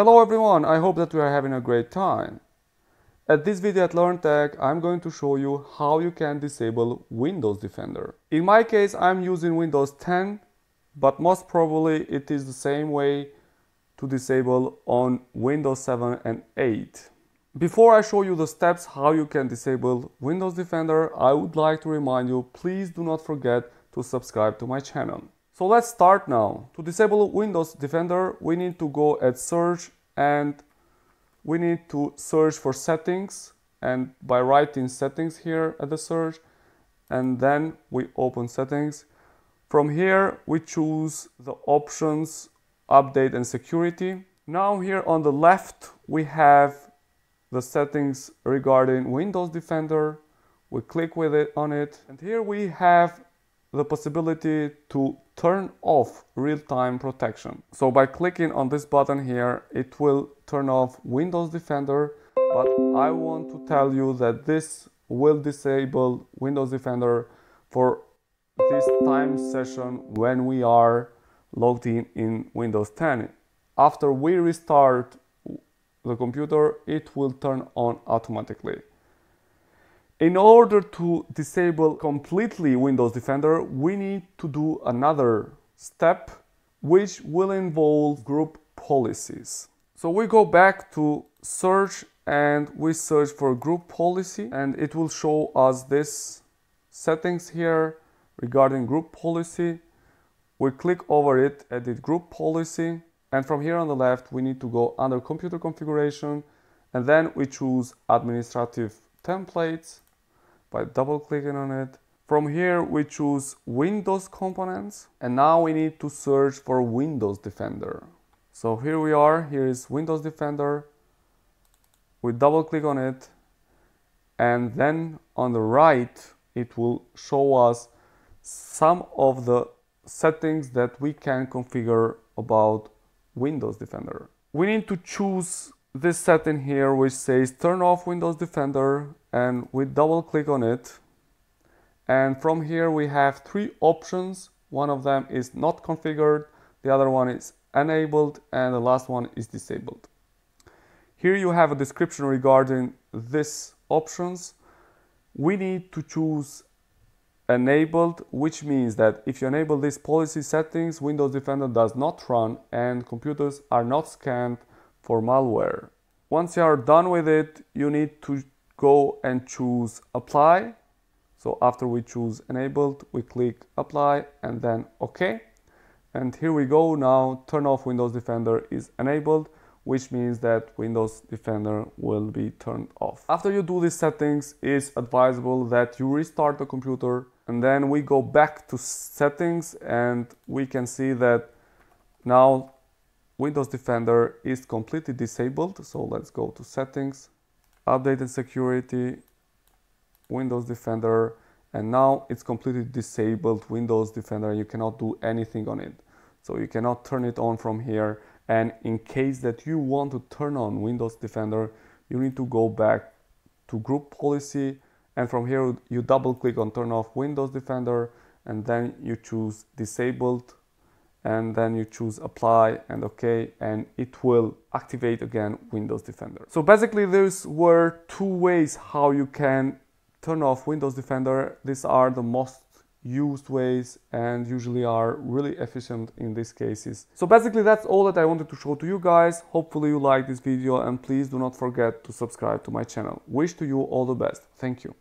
Hello everyone, I hope that we are having a great time. At this video at LearnTech, I'm going to show you how you can disable Windows Defender. In my case, I'm using Windows 10, but most probably it is the same way to disable on Windows 7 and 8. Before I show you the steps how you can disable Windows Defender, I would like to remind you, please do not forget to subscribe to my channel. So let's start now. To disable Windows Defender, we need to go at search and we need to search for settings and by writing settings here at the search and then we open settings. From here we choose the options update and security. Now here on the left we have the settings regarding Windows Defender. We click with it on it and here we have the possibility to turn off real-time protection. So by clicking on this button here, it will turn off Windows Defender, but I want to tell you that this will disable Windows Defender for this time session when we are logged in in Windows 10. After we restart the computer, it will turn on automatically. In order to disable completely Windows Defender, we need to do another step which will involve group policies. So we go back to search and we search for group policy and it will show us this settings here regarding group policy. We click over it, edit group policy and from here on the left we need to go under computer configuration and then we choose administrative templates by double clicking on it. From here we choose Windows components and now we need to search for Windows Defender. So here we are, here is Windows Defender. We double click on it and then on the right it will show us some of the settings that we can configure about Windows Defender. We need to choose this setting here which says turn off Windows Defender and we double click on it. And from here we have three options. One of them is not configured the other one is enabled and the last one is disabled. Here you have a description regarding these options. We need to choose enabled which means that if you enable these policy settings Windows Defender does not run and computers are not scanned for malware. Once you are done with it, you need to go and choose apply. So after we choose enabled, we click apply and then OK. And here we go now, turn off Windows Defender is enabled, which means that Windows Defender will be turned off. After you do these settings, it's advisable that you restart the computer and then we go back to settings and we can see that now Windows Defender is completely disabled. So let's go to settings, update and security, Windows Defender, and now it's completely disabled Windows Defender. You cannot do anything on it. So you cannot turn it on from here. And in case that you want to turn on Windows Defender, you need to go back to group policy. And from here, you double click on turn off Windows Defender and then you choose disabled and then you choose apply and OK and it will activate again Windows Defender. So basically these were two ways how you can turn off Windows Defender. These are the most used ways and usually are really efficient in these cases. So basically that's all that I wanted to show to you guys. Hopefully you like this video and please do not forget to subscribe to my channel. Wish to you all the best. Thank you.